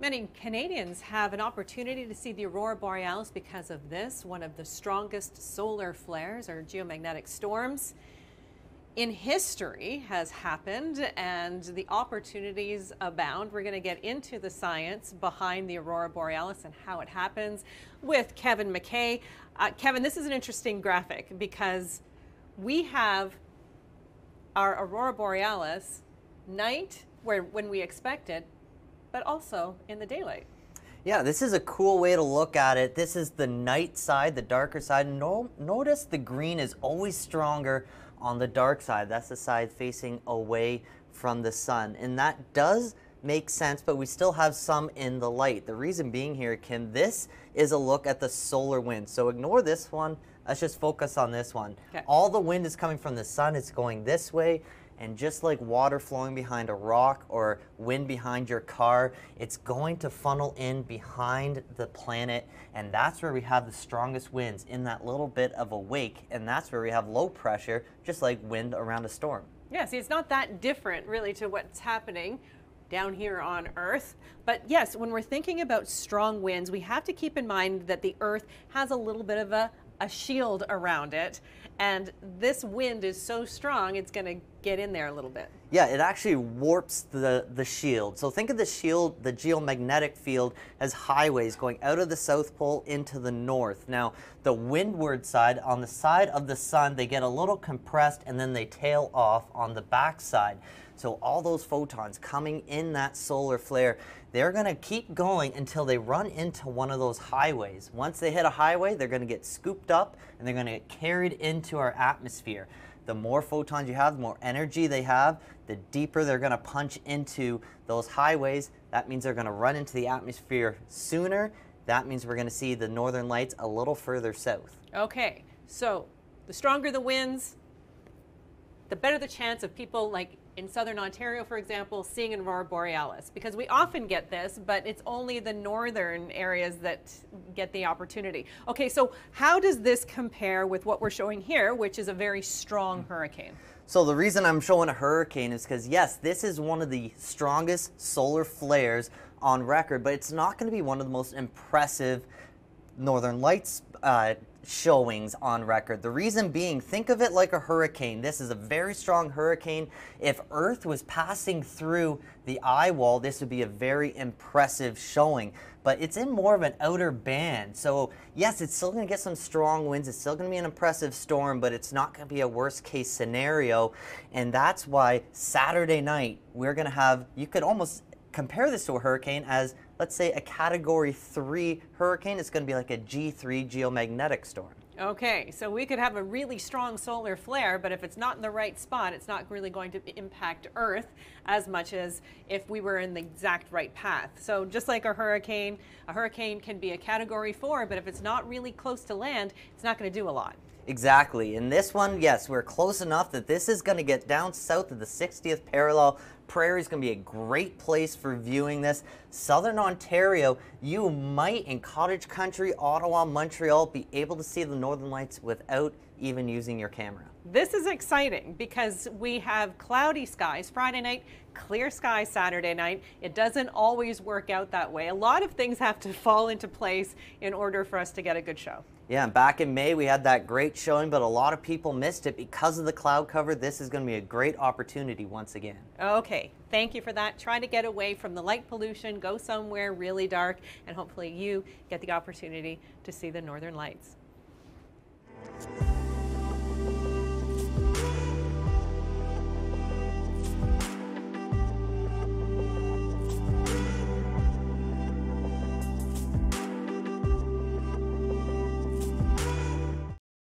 Many Canadians have an opportunity to see the aurora borealis because of this, one of the strongest solar flares or geomagnetic storms in history has happened and the opportunities abound. We're going to get into the science behind the aurora borealis and how it happens with Kevin MacKay. Uh, Kevin, this is an interesting graphic because we have our aurora borealis night where when we expect it but also in the daylight. Yeah, this is a cool way to look at it. This is the night side, the darker side. No, notice the green is always stronger on the dark side. That's the side facing away from the sun. And that does make sense, but we still have some in the light. The reason being here, Kim, this is a look at the solar wind. So ignore this one. Let's just focus on this one. Okay. All the wind is coming from the sun. It's going this way. And just like water flowing behind a rock or wind behind your car, it's going to funnel in behind the planet. And that's where we have the strongest winds in that little bit of a wake. And that's where we have low pressure, just like wind around a storm. Yeah, see, it's not that different really to what's happening down here on Earth. But yes, when we're thinking about strong winds, we have to keep in mind that the Earth has a little bit of a, a shield around it. And this wind is so strong, it's going to get in there a little bit. Yeah, it actually warps the, the shield. So think of the shield, the geomagnetic field, as highways going out of the South Pole into the north. Now, the windward side, on the side of the sun, they get a little compressed and then they tail off on the back side. So all those photons coming in that solar flare, they're going to keep going until they run into one of those highways. Once they hit a highway, they're going to get scooped up and they're going to get carried into our atmosphere. The more photons you have, the more energy they have, the deeper they're going to punch into those highways. That means they're going to run into the atmosphere sooner. That means we're going to see the northern lights a little further south. Okay, so the stronger the winds, the better the chance of people like in southern Ontario, for example, seeing an aurora borealis because we often get this, but it's only the northern areas that get the opportunity. Okay, so how does this compare with what we're showing here, which is a very strong hurricane? So the reason I'm showing a hurricane is because yes, this is one of the strongest solar flares on record, but it's not going to be one of the most impressive northern lights uh, showings on record. The reason being, think of it like a hurricane. This is a very strong hurricane. If Earth was passing through the eye wall, this would be a very impressive showing. But it's in more of an outer band. So yes, it's still going to get some strong winds. It's still going to be an impressive storm, but it's not going to be a worst case scenario. And that's why Saturday night, we're going to have, you could almost compare this to a hurricane as let's say a category three hurricane, it's going to be like a G3 geomagnetic storm. Okay, so we could have a really strong solar flare, but if it's not in the right spot, it's not really going to impact Earth as much as if we were in the exact right path. So just like a hurricane, a hurricane can be a category four, but if it's not really close to land, it's not going to do a lot. Exactly. In this one, yes, we're close enough that this is going to get down south of the 60th parallel. Prairie is going to be a great place for viewing this. Southern Ontario, you might in cottage country, Ottawa, Montreal, be able to see the northern lights without even using your camera. This is exciting because we have cloudy skies Friday night, clear skies Saturday night. It doesn't always work out that way. A lot of things have to fall into place in order for us to get a good show. Yeah, and back in May we had that great showing, but a lot of people missed it because of the cloud cover. This is going to be a great opportunity once again. Okay, thank you for that. Try to get away from the light pollution, go somewhere really dark, and hopefully you get the opportunity to see the northern lights.